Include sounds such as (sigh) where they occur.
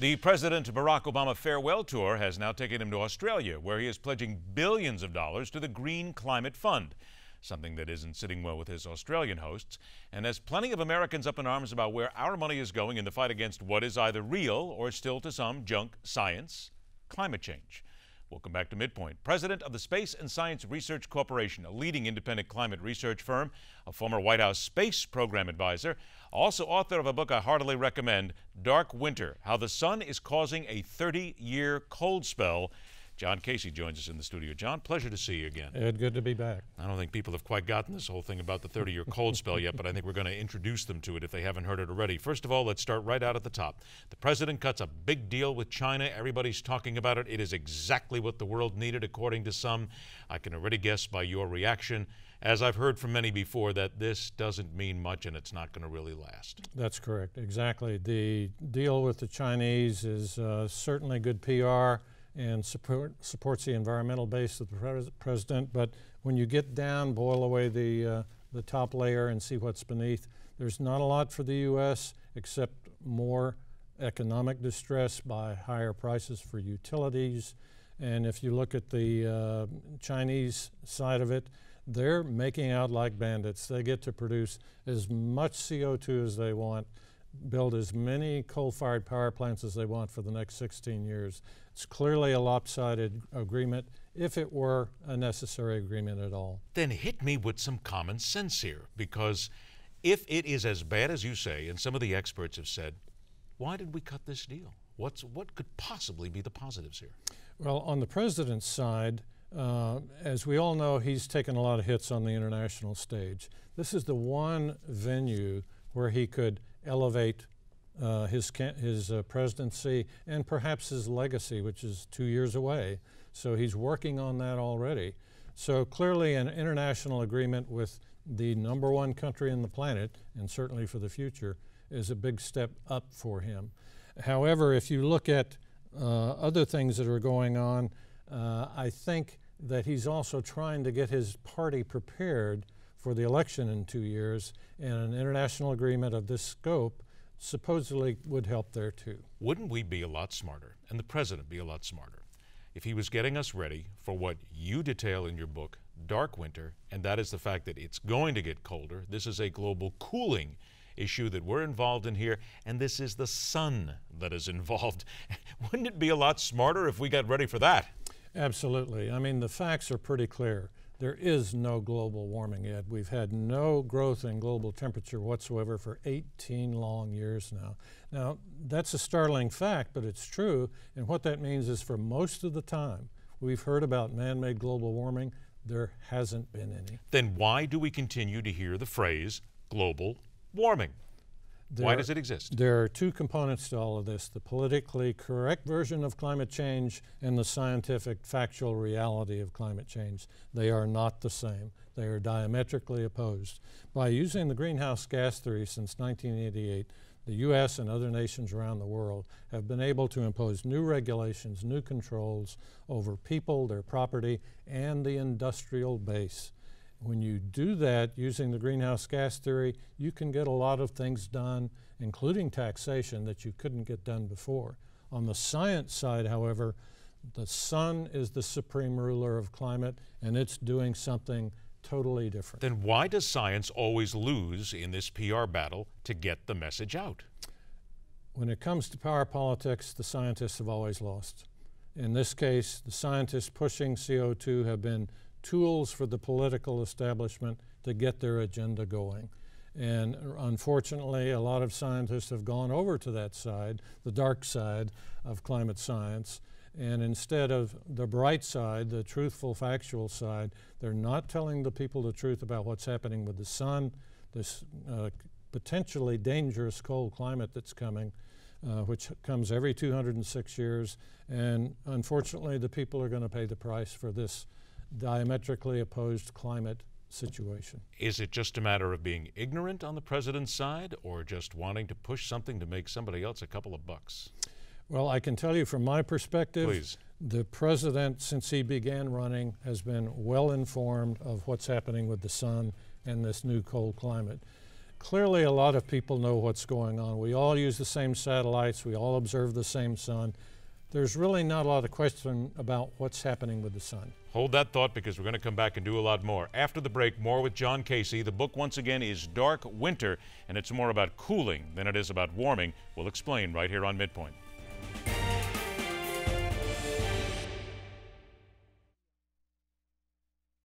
The President Barack Obama farewell tour has now taken him to Australia, where he is pledging billions of dollars to the Green Climate Fund, something that isn't sitting well with his Australian hosts, and has plenty of Americans up in arms about where our money is going in the fight against what is either real or still to some junk science climate change. Welcome back to Midpoint. President of the Space and Science Research Corporation, a leading independent climate research firm, a former White House space program advisor, also author of a book I heartily recommend, Dark Winter How the Sun is Causing a 30 Year Cold Spell. John Casey joins us in the studio. John, pleasure to see you again. Ed, good to be back. I don't think people have quite gotten this whole thing about the 30 year cold spell yet, but I think we're going to introduce them to it if they haven't heard it already. First of all, let's start right out at the top. The president cuts a big deal with China. Everybody's talking about it. It is exactly what the world needed, according to some. I can already guess by your reaction, as I've heard from many before, that this doesn't mean much and it's not going to really last. That's correct, exactly. The deal with the Chinese is uh, certainly good PR and support, supports the environmental base of the pres president. But when you get down, boil away the, uh, the top layer and see what's beneath, there's not a lot for the U.S. except more economic distress by higher prices for utilities. And if you look at the uh, Chinese side of it, they're making out like bandits. They get to produce as much CO2 as they want build as many coal-fired power plants as they want for the next 16 years. It's clearly a lopsided agreement if it were a necessary agreement at all. Then hit me with some common sense here because if it is as bad as you say, and some of the experts have said, why did we cut this deal? What's, what could possibly be the positives here? Well, on the president's side, uh, as we all know, he's taken a lot of hits on the international stage. This is the one venue where he could elevate uh, his, his uh, presidency and perhaps his legacy, which is two years away. So he's working on that already. So clearly, an international agreement with the number one country in the planet, and certainly for the future, is a big step up for him. However, if you look at uh, other things that are going on, uh, I think that he's also trying to get his party prepared for the election in two years, and an international agreement of this scope supposedly would help there too. Wouldn't we be a lot smarter, and the president be a lot smarter, if he was getting us ready for what you detail in your book, Dark Winter, and that is the fact that it's going to get colder. This is a global cooling issue that we're involved in here, and this is the sun that is involved. (laughs) Wouldn't it be a lot smarter if we got ready for that? Absolutely. I mean, the facts are pretty clear. There is no global warming yet. We've had no growth in global temperature whatsoever for 18 long years now. Now, that's a startling fact, but it's true. And what that means is for most of the time we've heard about man made global warming, there hasn't been any. Then why do we continue to hear the phrase global warming? There, Why does it exist? There are two components to all of this the politically correct version of climate change and the scientific, factual reality of climate change. They are not the same, they are diametrically opposed. By using the greenhouse gas theory since 1988, the U.S. and other nations around the world have been able to impose new regulations, new controls over people, their property, and the industrial base. When you do that using the greenhouse gas theory, you can get a lot of things done, including taxation, that you couldn't get done before. On the science side, however, the sun is the supreme ruler of climate, and it's doing something totally different. Then why does science always lose in this PR battle to get the message out? When it comes to power politics, the scientists have always lost. In this case, the scientists pushing CO2 have been tools for the political establishment to get their agenda going. And unfortunately, a lot of scientists have gone over to that side, the dark side of climate science. And instead of the bright side, the truthful, factual side, they're not telling the people the truth about what's happening with the sun, this uh, potentially dangerous cold climate that's coming, uh, which comes every 206 years. And unfortunately, the people are going to pay the price for this diametrically opposed climate situation. Is it just a matter of being ignorant on the president's side or just wanting to push something to make somebody else a couple of bucks? Well, I can tell you from my perspective, Please. the president, since he began running, has been well informed of what's happening with the sun and this new cold climate. Clearly, a lot of people know what's going on. We all use the same satellites, we all observe the same sun. There's really not a lot of question about what's happening with the sun. Hold that thought because we're going to come back and do a lot more. After the break, more with John Casey. The book, once again, is Dark Winter, and it's more about cooling than it is about warming. We'll explain right here on Midpoint.